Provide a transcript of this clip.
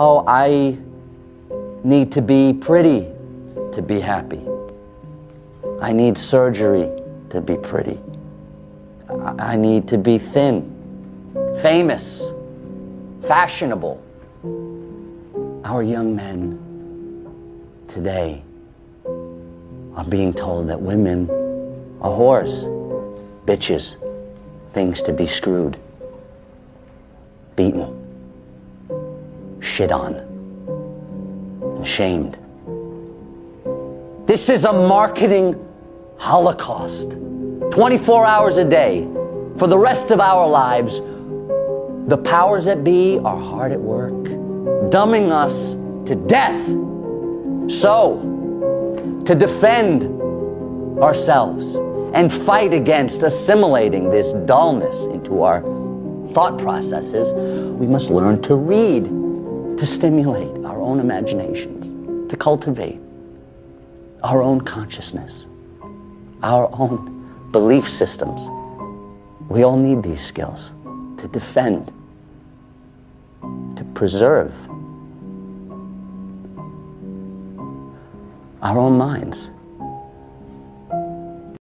oh, I need to be pretty to be happy. I need surgery to be pretty. I need to be thin, famous, fashionable. Our young men today are being told that women are whores, bitches, things to be screwed, shit on, and shamed. This is a marketing holocaust. 24 hours a day for the rest of our lives. The powers that be are hard at work, dumbing us to death. So, to defend ourselves and fight against assimilating this dullness into our thought processes, we must learn to read, to stimulate our own imaginations, to cultivate our own consciousness, our own belief systems. We all need these skills to defend, to preserve our own minds.